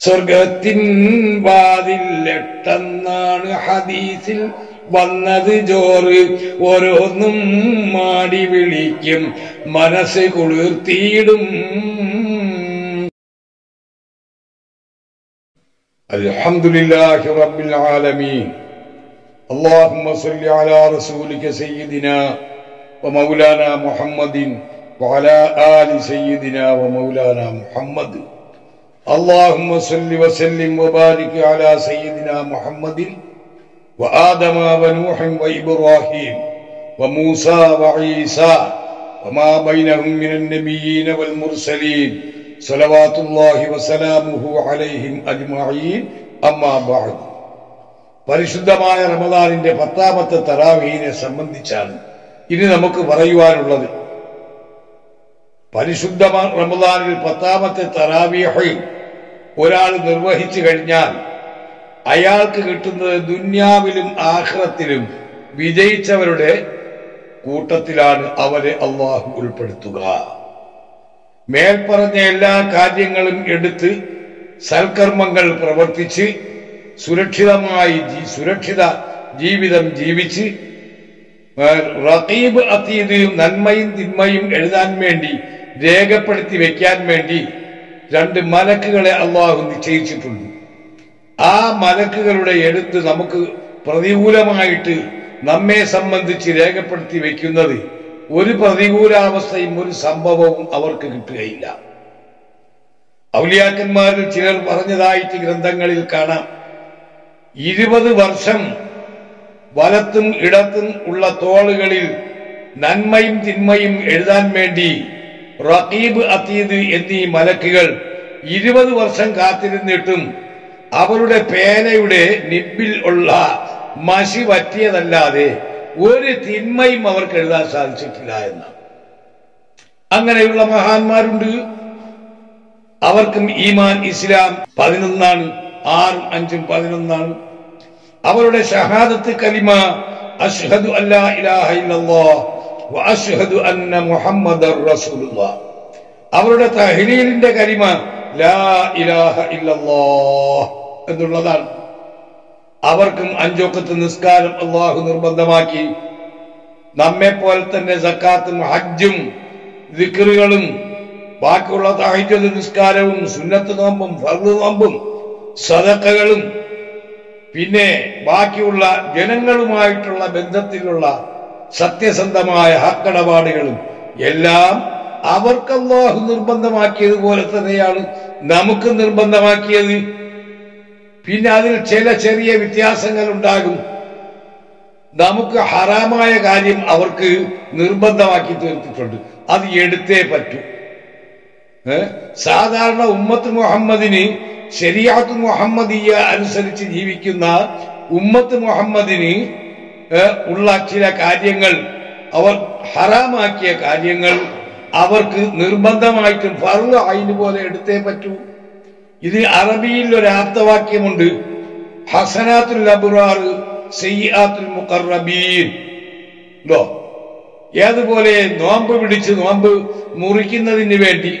സ്വർഗത്തിൻ വാതിൽ എട്ടെന്നാണ് ഹദീസിൽ വന്നത് ജോറ് ഓരോന്നും മാടി വിളിക്കും മനസ്സ് കുളിർത്തിയിടും അൽഹംദുലില്ലാഹി റബ്ബിൽ ആലമീൻ اللهم صل على رسولك سيدنا ومولانا محمد وعلى آل سيدنا ومولانا محمد اللهم صل وسلم وبارك على سيدنا محمد وآدم ونوح وإبراهيم وموسى وعيسى وما بينهم من النبيين والمرسلين صلوات الله وسلامه عليهم أجمعين أما بعد പരിശുദ്ധമായ റമദാനിന്റെ പത്താമത്തെ തറാവീനെ സംബന്ധിച്ചാണ് ഇനി നമുക്ക് പറയുവാനുള്ളത് പരിശുദ്ധ റമദാനിൽ പത്താമത്തെ തറാവീഹ് ഒരാൾ നിർവഹിച്ചു കഴിഞ്ഞാൽ അയാൾക്ക് കിട്ടുന്നത് ദുന്യാവിലും ആഖിറത്തിലും വിജയിച്ചവരുടെ കൂട്ടത്തിലാണ് അവരെ അള്ളാഹു ഉൾപ്പെടുത്തുക. മേൽപ്പറഞ്ഞ എല്ലാ കാര്യങ്ങളും എടുത്ത് സൽക്കർമ്മങ്ങൾ പ്രവർത്തിച്ച് സുരക്ഷിതമായി സുരക്ഷിത ജീവിതം ജീവിച്ച് റഖീബ് അതീത് നന്മയും തിന്മയും എഴുതാൻ വേണ്ടി രേഖപ്പെടുത്തി വെക്കാൻ വേണ്ടി രണ്ട് മലക്കുകളെ അള്ളാഹു നിശ്ചയിച്ചിട്ടുണ്ട്. ആ മലക്കുകളുടെ എഴുത്ത് നമുക്ക് പ്രതികൂലമായിട്ട് നമ്മെ സംബന്ധിച്ച് രേഖപ്പെടുത്തി വെക്കുന്നത് ഒരു പ്രതികൂലാവസ്ഥയും ഒരു സംഭവവും അവർക്ക് കിട്ടുകയില്ല. ഔലിയാക്കന്മാരിൽ ചിലർ പറഞ്ഞതായിട്ട് ഗ്രന്ഥങ്ങളിൽ കാണാം. ഇരുപത് വർഷം വലത്തും ഇടത്തും ഉള്ള തോളുകളിൽ നന്മയും തിന്മയും എഴുതാൻ വേണ്ടി റഖീബ് അതീദ് എന്നീ മലക്കുകൾ ഇരുപത് വർഷം കാത്തിരുന്നിട്ടും അവരുടെ പേനയുടെ നിബിൽ ഉള്ള മഷി പറ്റിയതല്ലാതെ ഒരു തിന്മയും അവർക്ക് എഴുതാൻ സാധിച്ചിട്ടില്ല എന്ന്. അങ്ങനെയുള്ള മഹാന്മാരുണ്ട്. അവർക്കും ഈമാൻ ഇസ്ലാം പതിനൊന്നാണ് ആറും അഞ്ചും പതിനൊന്നാണ്. അവരുടെ ഷഹാദത്ത് കലിമ അഷ്ഹദു അല്ലാ ഇലാഹ ഇല്ലല്ലാഹ് അവരുടെ തഹ്ലീലിന്റെ കരിമ ലാ ഇലാഹ ഇല്ലല്ലാഹ് എന്നുള്ളതാണ്. അവർക്കും അഞ്ചൊക്കത്ത് നിസ്കാരം അള്ളാഹു നിർബന്ധമാക്കി. നമ്മെ പോലെ തന്നെ സക്കാത്തും ഹജ്ജും വിക്രുകളും ബാക്കിയുള്ള താഹിജ്വത് നിസ്കാരവും സുന്നത്ത് നോമ്പും ഫർദ് നോമ്പും സദക്കകളും പിന്നെ ബാക്കിയുള്ള ജനങ്ങളുമായിട്ടുള്ള ബന്ധത്തിലുള്ള സത്യസന്ധമായ ഹക്കടപാടുകളും എല്ലാം അവർക്ക് അള്ളാഹു നിർബന്ധമാക്കിയതുപോലെ തന്നെയാണ് നമുക്ക് നിർബന്ധമാക്കിയത്. പിന്നെ അതിൽ ചില ചെറിയ വ്യത്യാസങ്ങൾ ഉണ്ടാകും നമുക്ക് ഹറാമായ കാര്യം അവർക്ക് നിർബന്ധമാക്കി തീർത്തിട്ടുണ്ട്. അത് എടുത്തേ പറ്റൂ? സാധാരണ ഉമ്മത്ത് മുഹമ്മദിന് ശരിയാത്ത് മുഹമ്മദീയ അനുസരിച്ച് ജീവിക്കുന്ന ഉമ്മത്ത് മുഹമ്മദിന് ഉള്ള ചില കാര്യങ്ങൾ അവർ ഹറാമാക്കിയ കാര്യങ്ങൾ അവർക്ക് നിർബന്ധമായിട്ടും ഫറു അയിന് പോലെ എടുത്തേ പറ്റൂ. ഇത് അറബിയിൽ ഒരു ആപ്തവാക്യമുണ്ട്. ഹസനാത്തുൽ അബ്റാർ സയ്യാത്തുൽ മുഖറബീൻ ഏതുപോലെ നോമ്പ് പിടിച്ച് നോമ്പ് മുറിക്കുന്നതിന് വേണ്ടി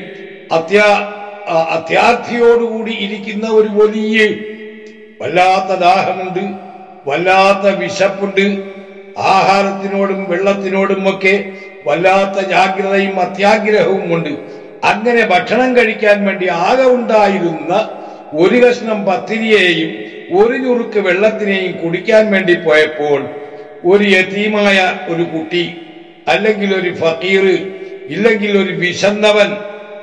അത്യാ അത്യാർത്ഥിയോടുകൂടി ഇരിക്കുന്ന ഒരു വലിയ വല്ലാത്ത ദാഹമുണ്ട്. വല്ലാത്ത വിശപ്പുണ്ട്. ആഹാരത്തിനോടും വെള്ളത്തിനോടും ഒക്കെ വല്ലാത്ത ജാഗ്രതയും അത്യാഗ്രഹവും ഉണ്ട്. അങ്ങനെ ഭക്ഷണം കഴിക്കാൻ വേണ്ടി ആകെ ഉണ്ടായിരുന്ന ഒരു കഷ്ണം പത്തിരിയെയും ഒരു ചുറുക്ക് വെള്ളത്തിനെയും കുടിക്കാൻ വേണ്ടി പോയപ്പോൾ ഒരു യതീമായ ഒരു കുട്ടി അല്ലെങ്കിൽ ഒരു ഫക്കീർ ഇല്ലെങ്കിൽ ഒരു വിശന്നവൻ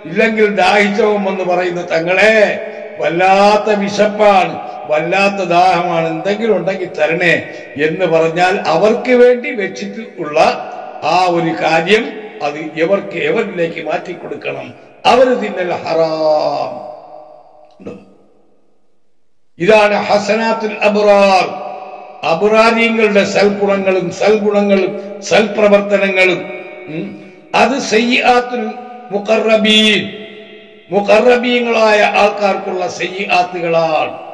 ഇല്ലെങ്കിൽ ദാഹിച്ചവൻ എന്ന് പറയുന്ന തങ്ങളെ വല്ലാത്ത വിശപ്പാണ്. വല്ലാത്ത ദാഹമാണ് എന്തെങ്കിലും ഉണ്ടെങ്കിൽ തരണേ എന്ന് പറഞ്ഞാൽ അവർക്ക് വേണ്ടി വെച്ചിട്ടുള്ള ആ ഒരു കാര്യം അത് എവർക്ക് എവരിലേക്ക് മാറ്റിക്കൊടുക്കണം? അവർ തിന്നൽ ഹറാം. ഇതാണ് ഹസനാത്തുൽ അബുറാർ. അബ്റാരിയങ്ങളുടെ സൽഗുണങ്ങളും സൽഗുണങ്ങളും സൽപ്രവർത്തനങ്ങളും. അത് സയ്യാത്തുൽ മുഖറബീൻ മുഖറബീങ്ങളായ ആൾക്കാർക്കുള്ള സയ്യാത്തുകളാണ്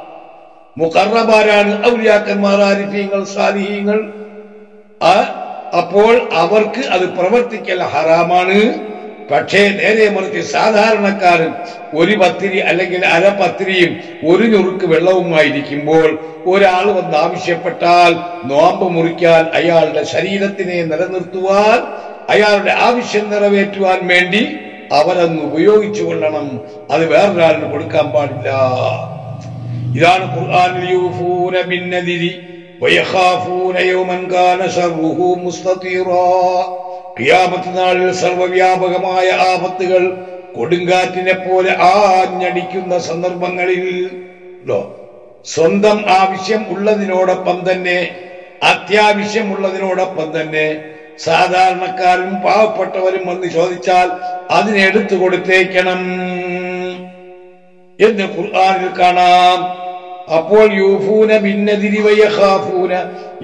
മുഖറബാരാണ് ഔലിയാക്കന്മാർ ആരിഫീങ്ങൾ സാലിഹീങ്ങൾ. അപ്പോൾ അവർക്ക് അത് പ്രവർത്തിക്കൽ ഹറാമാണ്. പക്ഷേ നേരെ മറിച്ച് സാധാരണക്കാരൻ ഒരു പത്തിരി അല്ലെങ്കിൽ അര പത്തിരിയും ഒരു ഞുറുക്ക് വെള്ളവുമായിരിക്കുമ്പോൾ ഒരാൾ വന്ന് ആവശ്യപ്പെട്ടാൽ നോമ്പ് മുറിക്കാൻ അയാളുടെ ശരീരത്തിനെ നിലനിർത്തുവാൻ അയാളുടെ ആവശ്യം നിറവേറ്റുവാൻ വേണ്ടി അവരന്ന് ഉപയോഗിച്ചു കൊള്ളണം അത് വേറൊരാളിന് കൊടുക്കാൻ പാടില്ല. ഇതാണ് ഖുർആനിൽ യൂഫൂന ബിന്നദിരി വയഖാഫൂന യൗമൻ കാന ശർറുഹു മുസ്തതിറാ. ഖിയാമത്ത് നാളിൽ സർവവ്യാപകമായ ആപത്തുകൾ കൊടുങ്കാറ്റിനെ പോലെ ആഞ്ഞടിക്കുന്ന സന്ദർഭങ്ങളിൽ സ്വന്തം ആവശ്യം ഉള്ളതിനോടൊപ്പം തന്നെ അത്യാവശ്യമുള്ളതിനോടൊപ്പം തന്നെ സാധാരണക്കാരും പാവപ്പെട്ടവരും വന്ന് ചോദിച്ചാൽ അതിനെടുത്തു കൊടുത്തേക്കണം. എന്ന് ഖുർആനിൽ കാണാം. അപ്പോൾ യൂഫൂന ഭിന്നതിരി വയഖാഫൂന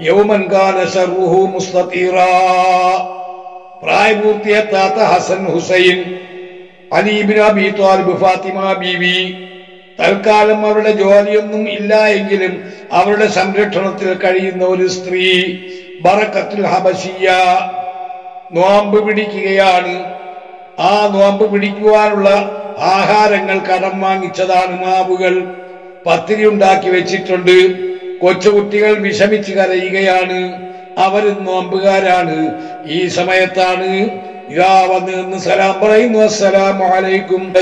യൗമൻ കാല സർവുഹു മുസ്തീറ പ്രായപൂർത്തിയെത്താത്ത ഹസൻ ഹുസൈൻ അലീബിൻ അബി ത്വാലിബ് ഫാത്തിമ ബീവി തൽക്കാലം അവരുടെ ജോലിയൊന്നും ഇല്ല എങ്കിലും അവരുടെ സംരക്ഷണത്തിൽ കഴിയുന്ന ഒരു സ്ത്രീ ബറക്കത്തുൽ ഹബസിയ നോമ്പ് പിടിക്കുകയാണ്. ആ നോമ്പ് പിടിക്കുവാനുള്ള ആഹാരങ്ങൾ കടം വാങ്ങിച്ചതാണ് മാവുകൾ. പത്തിരി ഉണ്ടാക്കി വെച്ചിട്ടുണ്ട്. കൊച്ചുകുട്ടികൾ വിഷമിച്ച് കരയുകയാണ്. അവരും നോമ്പുകാരാണ്. ഈ സമയത്താണ് ഇതാ വന്ന് സലാം പറയുന്നു അസ്സലാമു അലൈക്കും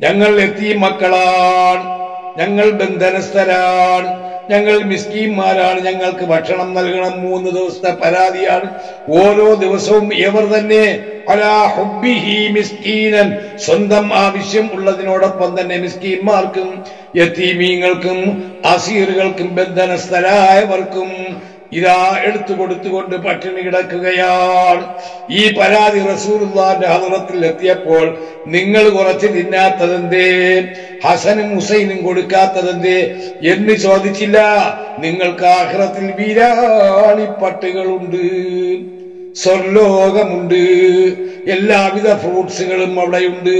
ഞങ്ങൾ എത്തി മക്കളാണ്. ഞങ്ങൾ ബന്ധനസ്ഥരാണ്. ഞങ്ങൾ മിസ്കീന്മാരാണ് ഞങ്ങൾക്ക് ഭക്ഷണം നൽകണം. മൂന്ന് ദിവസത്തെ പരാതിയാണ്. ഓരോ ദിവസവും ഇവർ തന്നെ സ്വന്തം ആവശ്യം ഉള്ളതിനോടൊപ്പം തന്നെ മിസ്കീന്മാർക്കും യത്തീമീങ്ങൾക്കും അസീറുകൾക്കും ബന്ധനസ്ഥരായവർക്കും ഇതാ എടുത്തു കൊടുത്തുകൊണ്ട് പട്ടിണി കിടക്കുകയാണ്. ഈ പരാതി റസൂലുള്ളാന്റെ ഹദറത്തിൽ എത്തിയപ്പോൾ നിങ്ങൾ കുറച്ച് തിന്നാത്തതെന്തേ? ഹസനും ഹുസൈനും കൊടുക്കാത്തതെന്തേ? എന്ന് ചോദിച്ചില്ല. നിങ്ങൾക്ക് ആഹ്റത്തിൽ വിരാളി പട്ടുകളുണ്ട്. സ്വർലോകമുണ്ട്. എല്ലാവിധ ഫ്രൂട്ട്സുകളും അവിടെയുണ്ട്.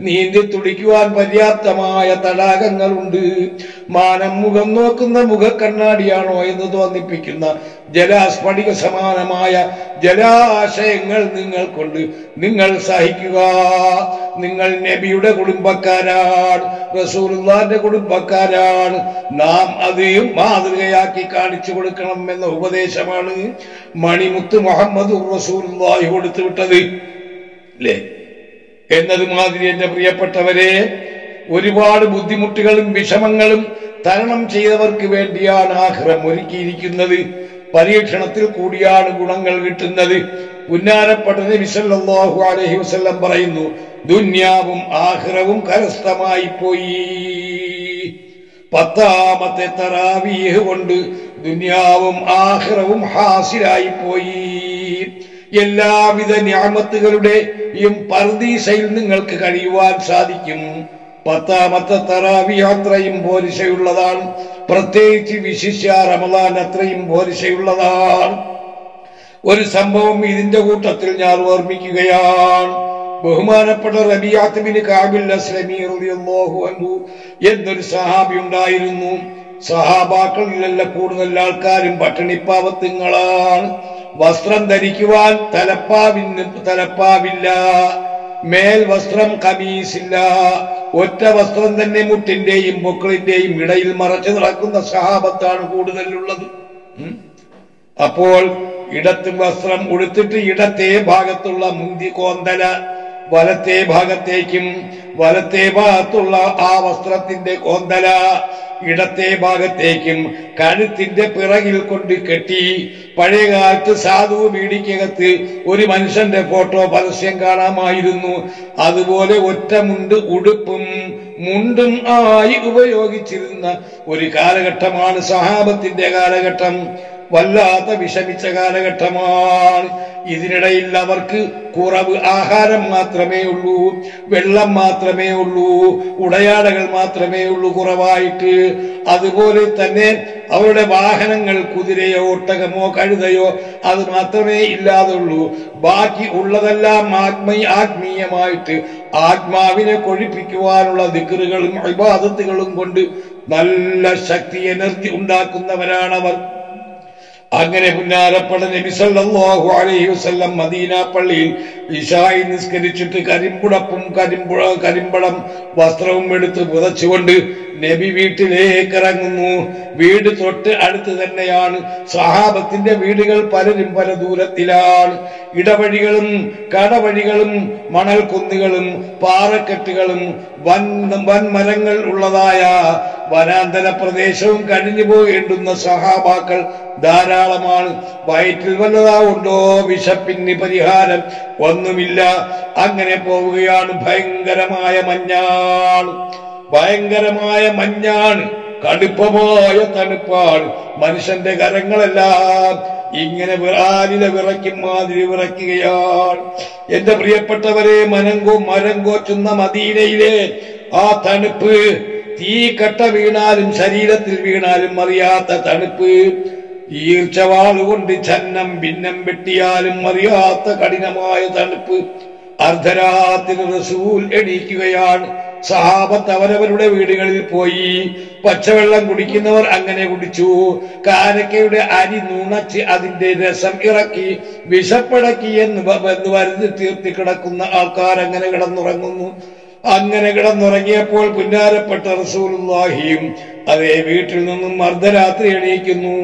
നീന്തി തുടിക്കുവാൻ പര്യാപ്തമായ തടാകങ്ങളുണ്ട്. മാനം മുഖം നോക്കുന്ന മുഖക്കണ്ണാടിയാണോ എന്ന് തോന്നിപ്പിക്കുന്ന ജലാസ്ഫടിക സമാനമായ ജലാശയങ്ങൾ നിങ്ങൾക്കുണ്ട്. നിങ്ങൾ സഹിക്കുക. നിങ്ങൾ നബിയുടെ കുടുംബക്കാരാണ്. റസൂലുള്ളാന്റെ കുടുംബക്കാരാണ്. നാം അത് മാതൃകയാക്കി കാണിച്ചു കൊടുക്കണം എന്ന ഉപദേശമാണ് മണിമുത്ത് മുഹമ്മദ് റസൂലുള്ളാഹി കൊടുത്തു വിട്ടത് അല്ലേ എന്നത് മാതിരി എന്റെ പ്രിയപ്പെട്ടവരെ ഒരുപാട് ബുദ്ധിമുട്ടുകളും വിഷമങ്ങളും തരണം ചെയ്തവർക്ക് വേണ്ടിയാണ് ആഹ്റം ഒരുക്കിയിരിക്കുന്നത്. പരീക്ഷണത്തിൽ കൂടിയാണ് ഗുണങ്ങൾ കിട്ടുന്നത്. ഉന്നാരപ്പെട്ടത് വിസല്ലാഹു അലഹി വസ്ല്ലം പറയുന്നു ദുന്യാവും ആഹ്റവും കരസ്ഥമായി പോയി. പത്താമത്തെ തറാവീഹ് കൊണ്ട് ദുന്യാവും ആഹ്റവും ഹാസിലായി പോയി. എല്ലാവിധ ഞാമത്തുകളുടെയും പർദീസയിൽ നിങ്ങൾക്ക് കഴിയുവാൻ സാധിക്കും. പത്താമത്തെ തറാവി അത്രയും പോലിശയുള്ളതാണ്. പ്രത്യേകിച്ച് വിശിഷ്യ റമദാൻ അത്രയും പോലിശയുള്ളതാണ്. ഒരു സംഭവം ഇതിന്റെ കൂട്ടത്തിൽ ഞാൻ ഓർമ്മിക്കുകയാണ്. ബഹുമാനപ്പെട്ട റബിയാത്തുബിന് കാബിൽ അസ്ലമി അൻഹു എന്നൊരു സഹാബി ഉണ്ടായിരുന്നു. സഹാബാക്കളിലല്ല കൂടുതൽ ആൾക്കാരും പട്ടിണിപ്പാവത്തുങ്ങളാണ്. വസ്ത്രം ധരിക്കുവാൻ തലപ്പാവിന് തലപ്പാവില്ല. മേൽ വസ്ത്രം കമീസില്ല. ഒറ്റ വസ്ത്രം തന്നെ മുട്ടിന്റെയും പൊക്കളിന്റെയും ഇടയിൽ മറച്ചു നടക്കുന്ന സഹാബത്താണ് കൂടുതലുള്ളത്. അപ്പോൾ ഇടത്ത് വസ്ത്രം ഉടുത്തിട്ട് ഇടത്തെ ഭാഗത്തുള്ള മുന്തി കോന്തല വലത്തെ ഭാഗത്തേക്കും വലത്തെ ഭാഗത്തുള്ള ആ വസ്ത്രത്തിന്റെ കോന്തല ഇടത്തെ ഭാഗത്തേക്കും കഴുത്തിന്റെ പിറകിൽ കൊണ്ട് കെട്ടി പഴയ കാലത്ത് സാധു വീടിക്കകത്ത് ഒരു മനുഷ്യന്റെ ഫോട്ടോ പരസ്യം കാണാമായിരുന്നു. അതുപോലെ ഒറ്റ മുണ്ട് ഉടുപ്പും മുണ്ടും ആയി ഉപയോഗിച്ചിരുന്ന ഒരു കാലഘട്ടമാണ് സഹാബത്തിന്റെ കാലഘട്ടം. വല്ലാത്ത വിഷമിച്ച കാലഘട്ടമാണ്. ഇതിനിടയിൽ അവർക്ക് കുറവ് ആഹാരം മാത്രമേ ഉള്ളൂ വെള്ളം മാത്രമേ ഉള്ളൂ ഉടയാടകൾ മാത്രമേ ഉള്ളൂ കുറവായിട്ട്. അതുപോലെ തന്നെ അവരുടെ വാഹനങ്ങൾ കുതിരയോ ഒട്ടകമോ കഴുതയോ അത് മാത്രമേ ഇല്ലാതുള്ളൂ. ബാക്കി ഉള്ളതെല്ലാം ആത്മീ ആത്മീയമായിട്ട് ആത്മാവിനെ കൊഴിപ്പിക്കുവാനുള്ള ദിക്കറുകളും അഭിബാധത്തുകളും കൊണ്ട് നല്ല ശക്തി എനർജി ഉണ്ടാക്കുന്നവരാണവർ. അങ്ങനെ പുന്നാരപ്പട നബി സല്ലല്ലാഹു അലൈഹി വസല്ലം മദീന പള്ളിയിൽ ഇഷായി നിസ്കരിച്ചിട്ട് കരിമ്പുടപ്പും കരിമ്പുഴ കരിമ്പടം വസ്ത്രവും എടുത്ത് പുതച്ചുകൊണ്ട് നബി വീട്ടിലേക്ക് ഇറങ്ങുന്നു വീട് തൊട്ട് അടുത്ത് തന്നെയാണ്. സഹാബത്തിന്റെ വീടുകൾ പലരും പല ദൂരത്തിലാണ്. ഇടവഴികളും കടവഴികളും മണൽക്കുന്നുകളും പാറക്കെട്ടുകളും വൻ വൻ മരങ്ങൾ ഉള്ളതായ വനാന്തര പ്രദേശവും കഴിഞ്ഞു പോകേണ്ടുന്ന സഹാബാക്കൾ ധാരാളമാണ്. വയറ്റിൽ വല്ലതാവുണ്ടോ വിശപ്പിന് പരിഹാരം? ഒന്നുമില്ല. അങ്ങനെ പോവുകയാണ് ഭയങ്കരമായ മഞ്ഞാണ് ഭയങ്കരമായ മഞ്ഞാണ് കടുപ്പമായ തണുപ്പാണ്. മനുഷ്യന്റെ കരങ്ങളെല്ലാം ഇങ്ങനെ വിറാലിലെ വിറയ്ക്കും മാതിരി വിറയ്ക്കുകയാണ്. എന്റെ പ്രിയപ്പെട്ടവരെ മനങ്കോ മരം കോച്ചുന്ന മദീനയിലെ ആ തണുപ്പ് തീ കട്ട വീണാലും ശരീരത്തിൽ വീണാലും അറിയാത്ത തണുപ്പ് ഈർച്ചവാളുകൊണ്ട് ചന്നം ഭിന്നം വെട്ടിയാലും അറിയാത്ത കഠിനമായ തണുപ്പ് അർദ്ധരാത്രി റസൂൽ എണീക്കുകയാണ്. സഹാബത്ത് അവരവരുടെ വീടുകളിൽ പോയി പച്ചവെള്ളം കുടിക്കുന്നവർ അങ്ങനെ കുടിച്ചു. കാരക്കയുടെ അരി നുണച്ച് അതിന്റെ രസം ഇറക്കി വിശപ്പടക്കി എന്ന് വരുന്ന് തീർത്തി കിടക്കുന്ന ആൾക്കാർ അങ്ങനെ കിടന്നുറങ്ങുന്നു. അങ്ങനെ കിടന്നുറങ്ങിയപ്പോൾ പുന്നാരപ്പെട്ട റസൂലുള്ളാഹിയും അതേ വീട്ടിൽ നിന്നും അർദ്ധരാത്രി എണീക്കുന്നു.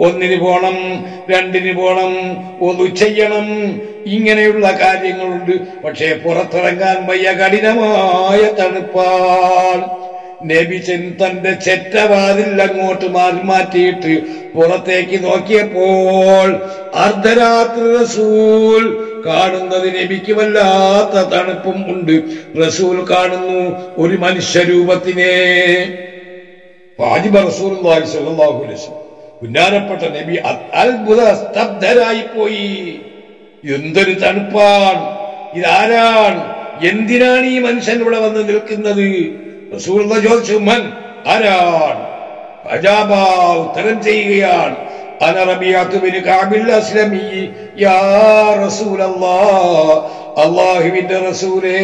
ഒന്നിന് പോണം രണ്ടിന് പോണം ഒതു ചെയ്യണം. ഇങ്ങനെയുള്ള കാര്യങ്ങളുണ്ട്. പക്ഷേ പുറത്തിറങ്ങാൻ വയ്യ കഠിനമായ തണുപ്പാണ് നബിച്ചൻ തന്റെ ചെറ്റവാതിൽ അങ്ങോട്ട് മാറി മാറ്റിയിട്ട് പുറത്തേക്ക് നോക്കിയപ്പോൾ അർദ്ധരാത്രി റസൂൽ കാണുന്നത് നബിക്ക് വല്ലാത്ത തണുപ്പും ഉണ്ട്. റസൂൽ കാണുന്നു ഒരു മനുഷ്യരൂപത്തിനെ. വാജിബ പുന്നാരപ്പെട്ട നബി അത്ഭുത സ്തബ്ധരായി പോയി. എന്തൊരു തണുപ്പാണ്. ഇതാരാണ്? എന്തിനാണ് ഈ മനുഷ്യൻ ഇവിടെ വന്ന് നിൽക്കുന്നത്? ചോദിച്ചു മൻ? ആരാണ്? ഉത്തരം ചെയ്യുകയാണ്. അന بن كعب കാബിൽ يا യാ റസൂലല്ലാഹ് അള്ളാഹുവിന്റെ റസൂലേ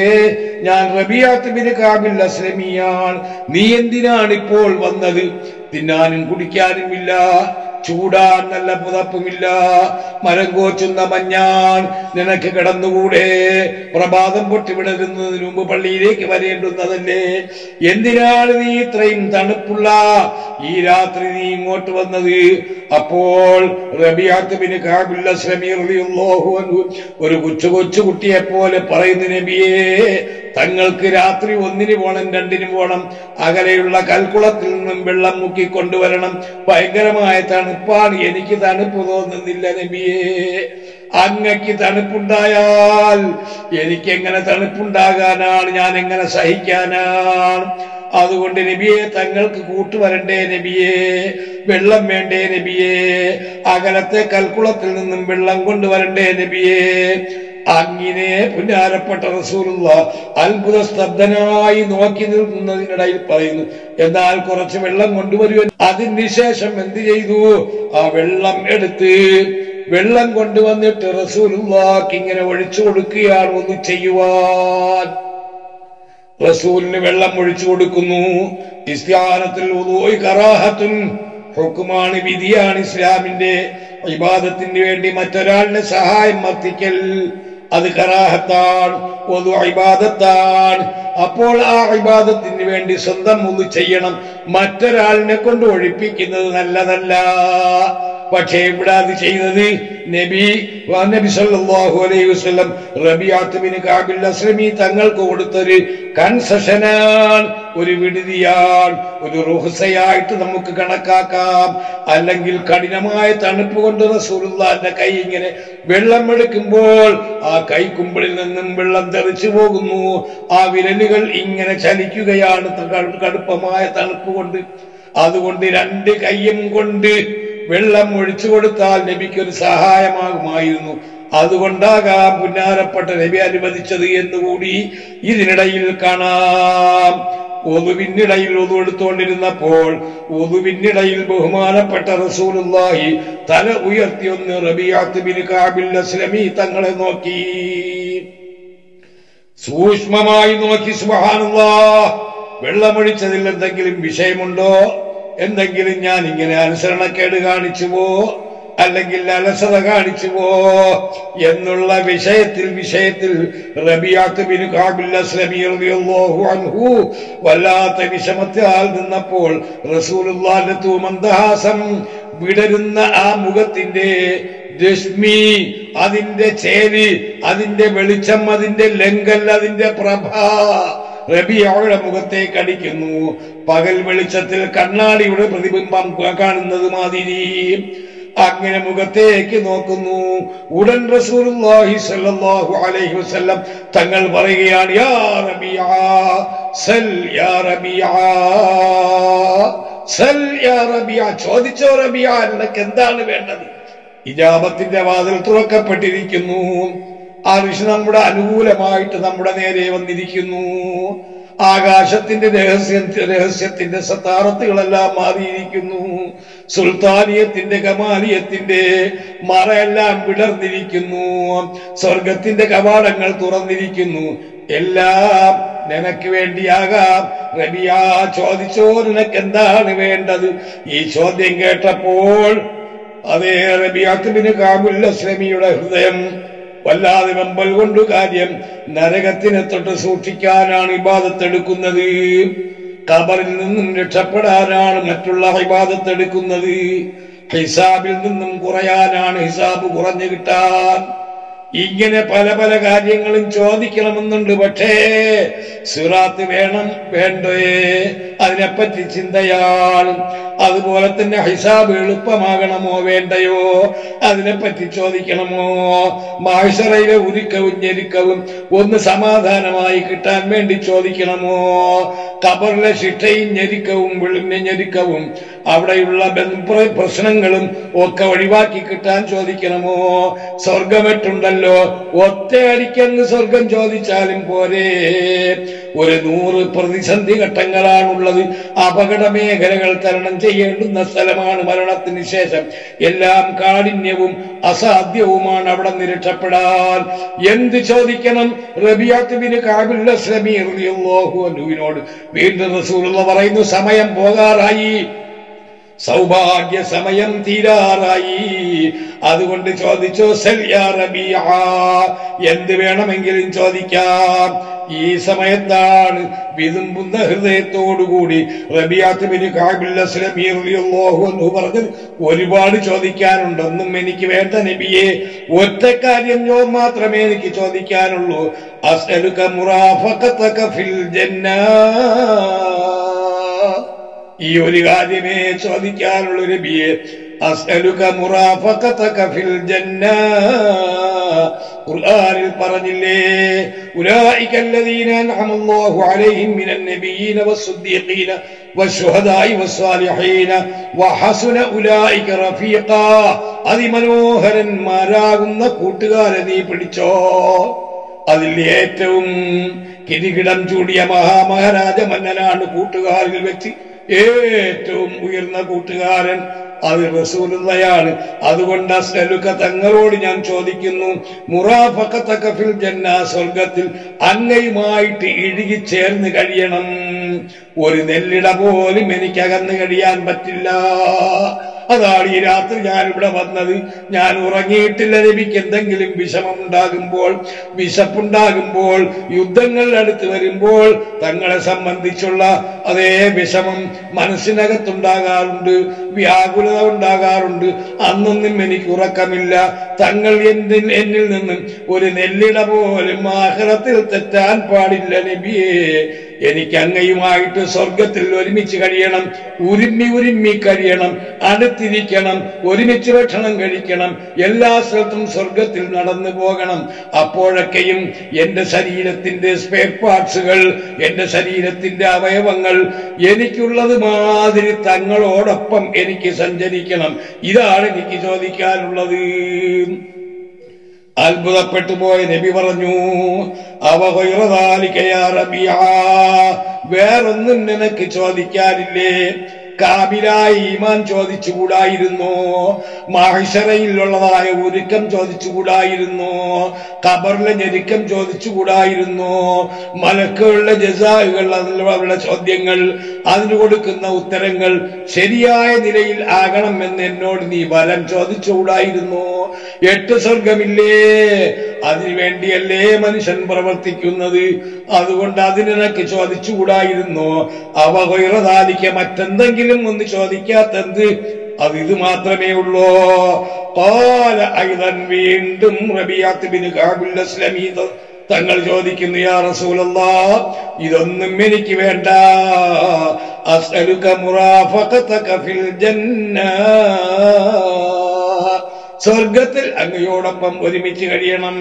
ഞാൻ റബിയാത്തുബിന് കാബിൽ അസ്ലമിയാണ്. നീ എന്തിനാണ് ഇപ്പോൾ വന്നത്? തിന്നാനും കുടിക്കാനും ഇല്ല ചൂടാൻ നല്ല പുതപ്പുമില്ല മരം കോച്ചുന്ന മഞ്ഞാൻ നിനക്ക് കിടന്നുകൂടെ? പ്രഭാതം പൊട്ടിവിടരുന്നതിന് മുമ്പ് പള്ളിയിലേക്ക് വരേണ്ടുന്നതല്ലേ? എന്തിനാണ് നീ ഇത്രയും തണുപ്പുള്ള ഈ രാത്രി നീ ഇങ്ങോട്ട് വന്നത്. അപ്പോൾ ഒരു കൊച്ചു കൊച്ചു കുട്ടിയെ പോലെ പറയുന്ന നബിയേ തങ്ങൾക്ക് രാത്രി ഒന്നിന് പോണം രണ്ടിന് പോണം. അകലെയുള്ള കൽക്കുളത്തിൽ നിന്നും വെള്ളം മുക്കി കൊണ്ടുവരണം. ഭയങ്കരമായ തണുപ്പാണ്. എനിക്ക് തണുപ്പ് തോന്നുന്നില്ല നബിയേ. അങ്ങക്ക് തണുപ്പുണ്ടായാൽ എനിക്ക് എങ്ങനെ തണുപ്പുണ്ടാകാനാണ് ഞാൻ എങ്ങനെ സഹിക്കാനാണ്? അതുകൊണ്ട് നബിയെ തങ്ങൾക്ക് കൂട്ടുവരണ്ടേ നബിയെ വെള്ളം വേണ്ടേ നബിയെ അകലത്തെ കൽക്കുളത്തിൽ നിന്നും വെള്ളം കൊണ്ടുവരണ്ടേ നബിയെ. അങ്ങിനെ പുന്നാരപ്പെട്ട റസൂലുള്ള അത്ഭുത സ്തബ്ധനായി നോക്കി നിൽക്കുന്നതിനിടയിൽ പറയുന്നു എന്നാൽ കുറച്ച് വെള്ളം കൊണ്ടുവരുവാൻ അതിനുശേഷം എന്ത് ചെയ്തു? ആ വെള്ളം എടുത്ത് വെള്ളം കൊണ്ടുവന്നിട്ട് റസൂലുള്ളാക്ക് ഇങ്ങനെ ഒഴിച്ചു കൊടുക്കുകയാണ് ഒന്ന് ചെയ്യുവാൻ. റസൂലിന് വെള്ളം ഒഴിച്ചു കൊടുക്കുന്നു. കറാഹത്തുൻ ഹുക്കുമാണ് വിധിയാണ് ഇസ്ലാമിന്റെ ഇബാദത്തിന് വേണ്ടി മറ്റൊരാളിന് സഹായം വർത്തിക്കൽ അത് കറാഹത്താണ് ഒതു ഇബാദത്താണ്. അപ്പോൾ ആ ഇബാദത്തിന് വേണ്ടി സ്വന്തം ഒന്ന് ചെയ്യണം. മറ്റൊരാളിനെ കൊണ്ട് ഒഴിപ്പിക്കുന്നത് നല്ലതല്ല. പക്ഷേ ഇവിടെ അത് ചെയ്തത് നബി നബി സല്ലല്ലാഹു അലൈഹി വസല്ലം റബിയാത്തുബിന് കാബിൽ അസ്ലമി തങ്ങൾക്ക് കൊടുത്തൊരു കൺസെഷനാണ് ഒരു വിടുതിയാണ് ഒരു റുഹസയായിട്ട് നമുക്ക് കണക്കാക്കാം. അല്ലെങ്കിൽ കഠിനമായ തണുപ്പ് കൊണ്ട് റസൂലുള്ളാന്റെ കൈ ഇങ്ങനെ വെള്ളം എടുക്കുമ്പോൾ ആ കൈക്കുമ്പിളിൽ നിന്നും വെള്ളം തെറിച്ചു പോകുന്നു. ആ വിരലുകൾ ഇങ്ങനെ ചലിക്കുകയാണ് കടുപ്പമായ തണുപ്പ് കൊണ്ട്. അതുകൊണ്ട് രണ്ട് കൈയും കൊണ്ട് വെള്ളം ഒഴിച്ചു കൊടുത്താൽ നബിക്കൊരു സഹായമാകുമായിരുന്നു. അതുകൊണ്ടാകാം പുന്നാരപ്പെട്ട നബി അനുവദിച്ചത് എന്നുകൂടി ഇതിനിടയിൽ കാണാം. ഒതുവിനിടയിൽ ഒതു എടുത്തുകൊണ്ടിരുന്നപ്പോൾ ഒതുവിനിടയിൽ ബഹുമാനപ്പെട്ട റസൂലുള്ളാഹി തല ഉയർത്തി ഒന്ന് റബിയാത്ത് ബിൻ കാബിൽ അസ്ലമി തങ്ങളെ നോക്കി. സൂക്ഷ്മമായി നോക്കി സുബഹാനുള്ള വെള്ളമൊഴിച്ചതിൽ എന്തെങ്കിലും വിഷയമുണ്ടോ? എന്തെങ്കിലും ഞാൻ ഇങ്ങനെ അനുസരണക്കേട് കാണിച്ചുവോ? അല്ലെങ്കിൽ അലസത കാണിച്ചുവോ? എന്നുള്ള വിഷയത്തിൽ വിഷയത്തിൽ അൻഹു വല്ലാത്ത വിഷമത്താൽ നിന്നപ്പോൾ റസൂലുള്ളാഹിന്റെ തൂമന്ദഹാസം വിടരുന്ന ആ മുഖത്തിന്റെ രശ്മി അതിന്റെ ചേരി അതിന്റെ വെളിച്ചം അതിന്റെ ലങ്കൽ അതിന്റെ പ്രഭ റബിയയുടെ മുഖത്തേക്ക് അടിക്കുന്നു പകൽ വെളിച്ചത്തിൽ കണ്ണാടിയുടെ പ്രതിബിംബം കാണുന്നത് മാതിരി. അങ്ങനെ മുഖത്തേക്ക് നോക്കുന്നു. ഉടൻ വസല്ലം തങ്ങൾ പറയുകയാണ് യാ ചോദിച്ചോ റബിയ നിനക്ക് എന്താണ് വേണ്ടത്? ഇജാബത്തിന്റെ വാതിൽ തുറക്കപ്പെട്ടിരിക്കുന്നു. ആ ഋഷി നമ്മുടെ അനുകൂലമായിട്ട് നമ്മുടെ നേരെ വന്നിരിക്കുന്നു. ആകാശത്തിന്റെ രഹസ്യ രഹസ്യത്തിന്റെ സത്താറത്തുകളെല്ലാം മാറിയിരിക്കുന്നു. സുൽത്താനിയത്തിന്റെ കമാലിയത്തിന്റെ മറയെല്ലാം വിടർന്നിരിക്കുന്നു സ്വർഗത്തിന്റെ കവാടങ്ങൾ തുറന്നിരിക്കുന്നു. എല്ലാം നിനക്ക് വേണ്ടിയാകാം. റബിയ ചോദിച്ചോ നിനക്ക് എന്താണ് വേണ്ടത്? ഈ ചോദ്യം കേട്ടപ്പോൾ അതേ റബിയാത്തുബിന് കാമുല്ല ശ്രമിയുടെ ഹൃദയം വല്ലാതെ വെമ്പൽ കൊണ്ട് കാര്യം നരകത്തിനെ തൊട്ട് സൂക്ഷിക്കാനാണ് ഇബാദത്തെടുക്കുന്നത്. കബറിൽ നിന്നും രക്ഷപ്പെടാനാണ് മറ്റുള്ള ഇബാദത്തെടുക്കുന്നത്. ഹിസാബിൽ നിന്നും കുറയാനാണ് ഹിസാബ് കുറഞ്ഞു കിട്ടാൻ. ഇങ്ങനെ പല പല കാര്യങ്ങളും ചോദിക്കണമെന്നുണ്ട്. പക്ഷേ സിറാത്ത് വേണം വേണ്ടേ? അതിനെപ്പറ്റി ചിന്തയാൾ. അതുപോലെ തന്നെ ഹിസാബ് എളുപ്പമാകണമോ വേണ്ടയോ? അതിനെപ്പറ്റി ചോദിക്കണമോ? മാഷറയിലെ ഉരുക്കവും ഞെരുക്കവും ഒന്ന് സമാധാനമായി കിട്ടാൻ വേണ്ടി ചോദിക്കണമോ? കബറിലെ ശിക്ഷയും ഞെരുക്കവും വിളിഞ്ഞ ഞെരുക്കവും അവിടെയുള്ള പ്രശ്നങ്ങളും ഒക്കെ ഒഴിവാക്കി കിട്ടാൻ ചോദിക്കണമോ? സ്വർഗമെട്ടുണ്ടല്ലോ ഒറ്റയടിക്കങ്ങ് സ്വർഗം ചോദിച്ചാലും പോരെ. ഒരു നൂറ് പ്രതിസന്ധി ഘട്ടങ്ങളാണുള്ളത്. അപകട മേഖലകൾ തരണം ചെയ്യേണ്ടുന്ന സ്ഥലമാണ് മരണത്തിന് ശേഷം. എല്ലാം കാഠിന്യവും അസാധ്യവുമാണ് അവിടെ നിരക്ഷപ്പെടാൻ. എന്ത് ചോദിക്കണം? റബിയാത്തുബിന് കാബിലുള്ള അൻഹുവിനോട്. വീണ്ടും റസൂലുള്ള പറയുന്നു സമയം പോകാറായി. സൗഭാഗ്യ സമയം തീരാറായി. അതുകൊണ്ട് ചോദിച്ചോ റബിയ എന്ത് വേണമെങ്കിലും ചോദിക്കാം. ഈ സമയത്താണ് വിതുമ്പുന്ന ഹൃദയത്തോടുകൂടി പറഞ്ഞത് ഒരുപാട് ചോദിക്കാനുണ്ടെന്നും എനിക്ക് വേണ്ട നബിയെ ഒറ്റ കാര്യം ഞാൻ മാത്രമേ എനിക്ക് ചോദിക്കാനുള്ളൂ. അസ്അലുക മുറാഫഖതക ഫിൽ ഈ ഒരു കാര്യമേ ചോദിക്കാനുള്ള നബിയെ അതിമനോഹരന്മാരാകുന്ന കൂട്ടുകാരെ നീ പിടിച്ചോ? അതിൽ ഏറ്റവും കിരികിടം ചൂടിയ മഹാമഹാരാജ മന്നനാണ് കൂട്ടുകാരിൽ വെച്ച് ഏറ്റവും ഉയർന്ന കൂട്ടുകാരൻ അത് റസൂലുള്ളയാണ്. അതുകൊണ്ട് അസ്ലലുക്ക തങ്ങളോട് ഞാൻ ചോദിക്കുന്നു മുറാഫക്കത്തക്ക ഫിൽ ജന്ന സ്വർഗത്തിൽ അങ്ങയുമായിട്ട് ഇഴുകി ചേർന്ന് കഴിയണം. ഒരു നെല്ലിട പോലും എനിക്ക് അകന്ന് കഴിയാൻ പറ്റില്ല. അതാണ് ഈ രാത്രി ഞാൻ ഇവിടെ വന്നത്. ഞാൻ ഉറങ്ങിയിട്ടില്ല നബിക്ക് എന്തെങ്കിലും വിഷമമുണ്ടാകുമ്പോൾ വിശപ്പുണ്ടാകുമ്പോൾ യുദ്ധങ്ങൾ അടുത്ത് വരുമ്പോൾ തങ്ങളെ സംബന്ധിച്ചുള്ള അതേ വിഷമം മനസ്സിനകത്തുണ്ടാകാറുണ്ട് വ്യാകുലത ഉണ്ടാകാറുണ്ട്. അന്നൊന്നും എനിക്ക് ഉറക്കമില്ല. തങ്ങൾ എന്നിൽ എന്നിൽ നിന്നും ഒരു നെല്ലിട പോലും ആഹ്റത്തിൽ തെറ്റാൻ പാടില്ല നബിയേ എനിക്ക് അങ്ങയുമായിട്ട് സ്വർഗത്തിൽ ഒരുമിച്ച് കഴിയണം. ഉരുമ്മി ഉരുമ്മി കഴിയണം. അടുത്തിരിക്കണം. ഒരുമിച്ച് ഭക്ഷണം കഴിക്കണം. എല്ലാ സ്ഥലത്തും സ്വർഗത്തിൽ നടന്നു പോകണം. അപ്പോഴൊക്കെയും എന്റെ ശരീരത്തിന്റെ സ്പെയർ പാർട്സുകൾ എന്റെ ശരീരത്തിന്റെ അവയവങ്ങൾ എനിക്കുള്ളത് മാതിരി തങ്ങളോടൊപ്പം എനിക്ക് സഞ്ചരിക്കണം. ഇതാണ് എനിക്ക് ചോദിക്കാനുള്ളത്. അത്ഭുതപ്പെട്ടു പോയ നബി പറഞ്ഞു അവ വേറൊന്നും നിനക്ക് ചോദിക്കാനില്ലേ? കാബിലായ ഈമാൻ ചോദിച്ചുകൂടായിരുന്നോ. മഹിഷറയിലുള്ളതായ ഒരുക്കം ചോദിച്ചുകൂടായിരുന്നു. കബറിലെ ഞെരുക്കം ചോദിച്ചുകൂടായിരുന്നു. മലക്കുകളുടെ ജസാഹുകൾ അതിലുള്ള ചോദ്യങ്ങൾ അതിന് കൊടുക്കുന്ന ഉത്തരങ്ങൾ ശരിയായ നിലയിൽ ആകണം എന്ന് എന്നോട് നീ ബലം ചോദിച്ചുകൂടായിരുന്നു. എട്ട് സ്വർഗമില്ലേ അതിനുവേണ്ടിയല്ലേ മനുഷ്യൻ പ്രവർത്തിക്കുന്നത്? അതുകൊണ്ട് അതിനക്ക് ചോദിച്ചുകൂടായിരുന്നു. അവ കൊയറതാലിക്ക മറ്റെന്തെങ്കിലും ഒന്ന് ചോദിക്കാത്തത് അത് ഇത് മാത്രമേ ഉള്ളൂ. പാല ഐതൻ വീണ്ടും റബിയാത്ത് തങ്ങൾ ചോദിക്കുന്നു യാ റസൂലല്ല ഇതൊന്നും എനിക്ക് വേണ്ട. അസ്അലുക മുറാഫഖതക ഫിൽ ജന്ന സ്വർഗത്തിൽ അങ്ങയോടൊപ്പം ഒരുമിച്ച് കഴിയണം.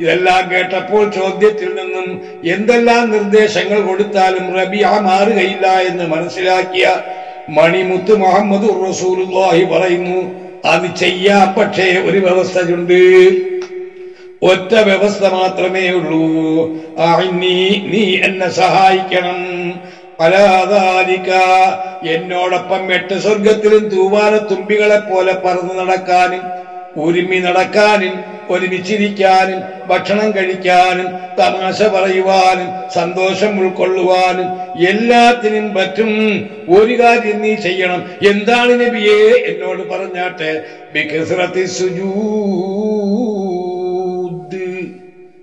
ഇതെല്ലാം കേട്ടപ്പോൾ ചോദ്യത്തിൽ നിന്നും എന്തെല്ലാം നിർദ്ദേശങ്ങൾ കൊടുത്താലും റബിയ മാറുകയില്ല എന്ന് മനസ്സിലാക്കിയ മണിമുത്ത് മുഹമ്മദ് റസൂലുള്ളാഹി പറയുന്നു അത് ചെയ്യാ പക്ഷേ ഒരു വ്യവസ്ഥയുണ്ട്. ഒറ്റ വ്യവസ്ഥ മാത്രമേ ഉള്ളൂ. നീ നീ എന്നെ സഹായിക്കണം. പലതാലിക്ക എന്നോടൊപ്പം എട്ട് സ്വർഗത്തിലും തൂവാല തുമ്പികളെ പോലെ പറന്നു നടക്കാനും ഒരുമി നടക്കാനും ഒരുമിച്ചിരിക്കാനും ഭക്ഷണം കഴിക്കാനും തമാശ പറയുവാനും സന്തോഷം ഉൾക്കൊള്ളുവാനും എല്ലാത്തിനും പറ്റും. ഒരു കാര്യം നീ ചെയ്യണം. എന്താണ് നബിയെ? എന്നോട് പറഞ്ഞാട്ടെ ബികസ്റത്തി സുജൂദ്.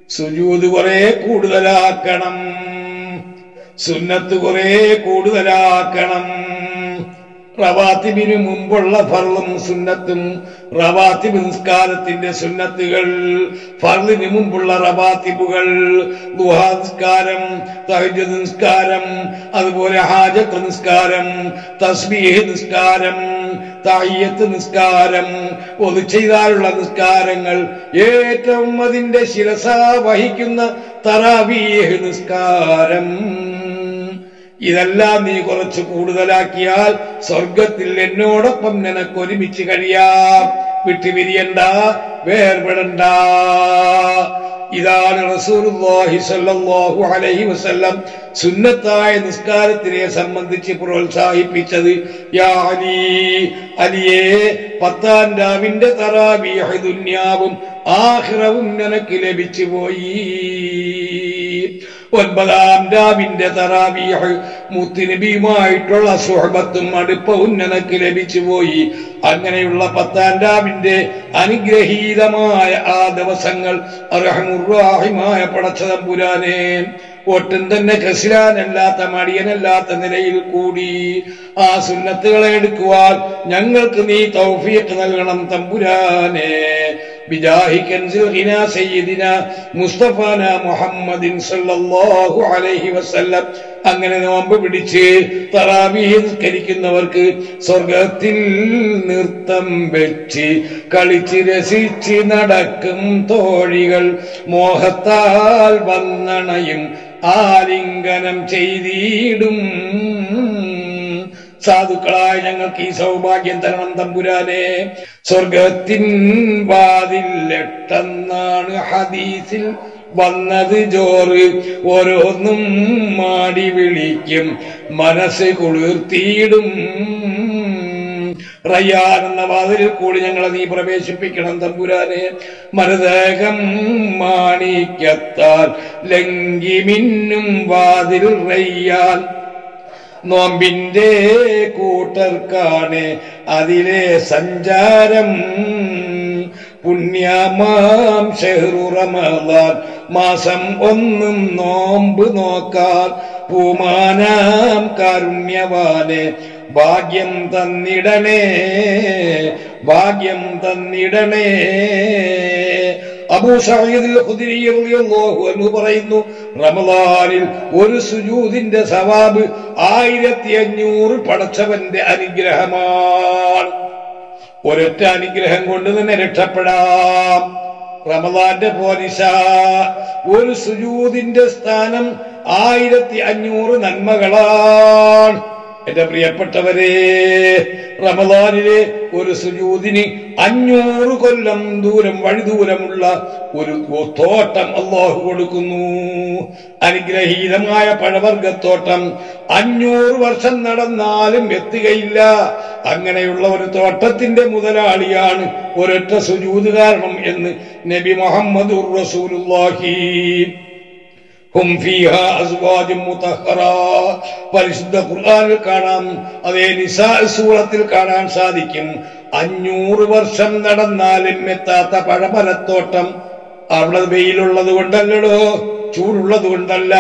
സുജൂദ് കുറെ കൂടുതലാക്കണം. സുന്നത്ത് കുറെ കൂടുതലാക്കണം. റവാത്തിബിന് മുമ്പുള്ള ഫർളും സുന്നത്തും റവാത്തിബ് നിസ്കാരത്തിന്റെ സുന്നത്തുകൾ ഫർളിന് മുമ്പുള്ള റവാത്തിബുകൾ ഗുഹാസ്കാരം തഹജ നിസ്കാരം അതുപോലെ ഹാജത്ത് നിസ്കാരം തസ്ബീഹ് നിസ്കാരം തായ്യത്ത് നിസ്കാരം ഒതു ചെയ്താലുള്ള നിസ്കാരങ്ങൾ ഏറ്റവും അതിന്റെ ശിരസ വഹിക്കുന്ന തറാവീഹ് നിസ്കാരം. ഇതെല്ലാം നീ കുറച്ച് കൂടുതലാക്കിയാൽ സ്വർഗത്തിൽ എന്നോടൊപ്പം നിനക്ക് ഒരുമിച്ച് കഴിയാം. വിട്ടുപിരിയണ്ട വേർപെടണ്ട. ഇതാണ് റസൂലുള്ളാഹി സ്വല്ലല്ലാഹു അലൈഹി വസല്ലം സുന്നത്തായ നിസ്കാരത്തിനെ സംബന്ധിച്ച് പ്രോത്സാഹിപ്പിച്ചത്. യാ അലി അലിയെ പത്താം രാവിന്റെ തറാബീഹ് ദുന്യാവും ആഖിറവും നിനക്ക് ലഭിച്ചു പോയി ഒൻപതാം രാവിന്റെ തറാവീഹ് മുത്തിനബിയുമായിട്ടുള്ള സുഹബത്തും അടുപ്പവും നിനക്ക് ലഭിച്ചു പോയി. അങ്ങനെയുള്ള പത്താം രാവിന്റെ അനുഗ്രഹീതമായ ആ ദിവസങ്ങൾ അർഹമുറാഹിമായ പടച്ചതമ്പുരാനെ ഒട്ടും തന്നെ കസിലാനല്ലാത്ത മടിയനല്ലാത്ത നിലയിൽ കൂടി ആ സുന്നത്തുകളെ എടുക്കുവാൻ ഞങ്ങൾക്ക് നീ തൗഫീഖ് നൽകണം തമ്പുരാനെ. അങ്ങനെ നോമ്പ് പിടിച്ച് നിസ്കരിക്കുന്നവർക്ക് സ്വർഗത്തിൽ നൃത്തം വെച്ച് കളിച്ച് രസിച്ച് നടക്കും തോഴികൾ മോഹത്താൽ വന്നണയും ആലിംഗനം ചെയ്തിടും. സാധുക്കളായ ഞങ്ങൾക്ക് ഈ സൗഭാഗ്യം തരണം തമ്പുരാനെ. സ്വർഗത്തിൻ വാതിലെട്ടെന്നാണ് ഹദീസിൽ വന്നത് ജോറ്. ഓരോന്നും മാടി വിളിക്കും മനസ്സ് കുളിർത്തിയിടും. റയ്യാൻ എന്ന വാതിലിൽ കൂടി ഞങ്ങളെ നീ പ്രവേശിപ്പിക്കണം തമ്പുരാനെ. മരദേഹം മാണിക്കത്താൽ ലങ്കിമിന്നും വാതിൽ റയ്യാൻ നോമ്പിന്റെ കൂട്ടർക്കാണ് അതിലെ സഞ്ചാരം. പുണ്യമാം ഷെഹ്റു റമദാൻ. മാസം ഒന്നും നോമ്പ് നോക്കാൻ പൂമാനാം കാരുണ്യവാനെ. ഭാഗ്യം തന്നിടണേ ഭാഗ്യം തന്നിടണേ. പറയുന്നു റമദാനിൽ ഒരു സുജൂദിന്റെ സവാബ് ആയിരത്തി അഞ്ഞൂറ് പടച്ചവന്റെ അനുഗ്രഹമാണ്. ഒരൊറ്റ അനുഗ്രഹം കൊണ്ട് തന്നെ രക്ഷപ്പെടാം. റമദാന്റെ പോലിശ ഒരു സുജൂദിന്റെ സ്ഥാനം ആയിരത്തി അഞ്ഞൂറ് നന്മകളാണ്. എന്റെ പ്രിയപ്പെട്ടവരെ റമദാനിലെ ഒരു സുജൂദിന് അഞ്ഞൂറ് കൊല്ലം ദൂരം വഴി ദൂരമുള്ള ഒരു തോട്ടം അള്ളാഹു കൊടുക്കുന്നു. അനുഗ്രഹീതമായ പഴവർഗത്തോട്ടം അഞ്ഞൂറ് വർഷം നടന്നാലും എത്തുകയില്ല. അങ്ങനെയുള്ള ഒരു തോട്ടത്തിന്റെ മുതലാളിയാണ് ഒരൊറ്റ സുജൂത് കാരണം എന്ന് നബി മുഹമ്മദ് റസൂലുള്ളാഹി. പരിശുദ്ധ ഖുർആനിൽ കാണാം അതേ നിസാ സൂറത്തിൽ കാണാൻ സാധിക്കും. അഞ്ഞൂറ് വർഷം നടന്നാലും എത്താത്ത പഴമരത്തോട്ടം അവിടെ വെയിലുള്ളത് കൊണ്ടല്ലടോ ചൂടുള്ളത് കൊണ്ടല്ല.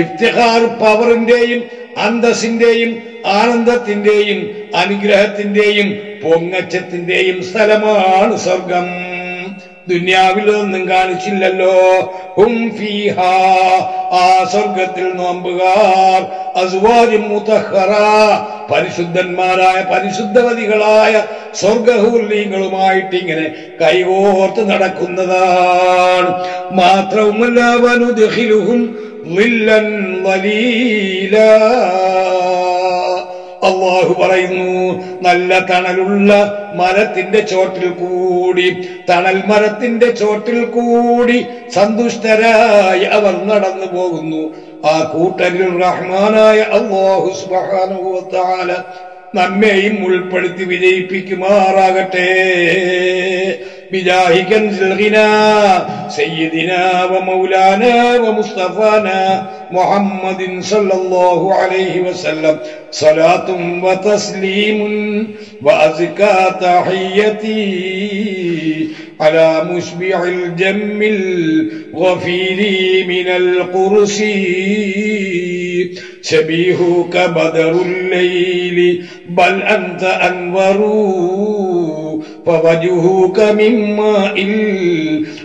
ഇഫ്തിഹാർ പവറിന്റെയും അന്തസ്സിന്റെയും ആനന്ദത്തിന്റെയും അനുഗ്രഹത്തിന്റെയും പൊങ്ങച്ചത്തിന്റെയും സ്ഥലമാണ് സ്വർഗം. ദുന്യാവിലൊന്നും കാണിച്ചില്ലല്ലോ. ആ സ്വർഗത്തിൽ നോമ്പുകാർ പരിശുദ്ധന്മാരായ പരിശുദ്ധവതികളായ സ്വർഗഹൂർലീങ്ങളുമായിട്ട് ഇങ്ങനെ കൈകോർത്ത് നടക്കുന്നതാണ്. മാത്രവുമല്ല വനുദഹിലുഹും വില്ലൻ അള്ളാഹു പറയുന്നു നല്ല തണലുള്ള മരത്തിന്റെ ചോട്ടിൽ കൂടി തണൽ മരത്തിന്റെ ചോട്ടിൽ കൂടി സന്തുഷ്ടരായി അവർ നടന്നു പോകുന്നു. ആ കൂട്ടരിൽ റഹ്മാനായ അള്ളാഹു സുബാനുഭവത്താല നമ്മെയും ഉൾപ്പെടുത്തി വിജയിപ്പിക്കുമാറാകട്ടെ. بجاه كنز الغنى سيدنا ومولانا ومصطفانا محمد صلى الله عليه وسلم. صلاة وتسليم وأزكى تحيتي على مشبع الجم الغفير من القرس شبيهك بدر الليل بل أنت أنور. فوجهك من ماء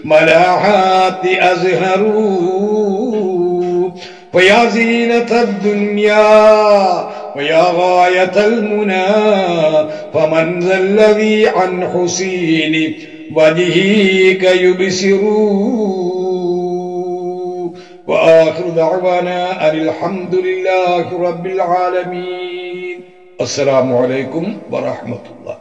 الملاحات أزهر. فيا زينة الدنيا ويا غاية المنى فمن ذا الذي عن حسين وجهك يبصر. وآخر دعوانا أن الحمد لله رب العالمين. السلام عليكم ورحمة الله.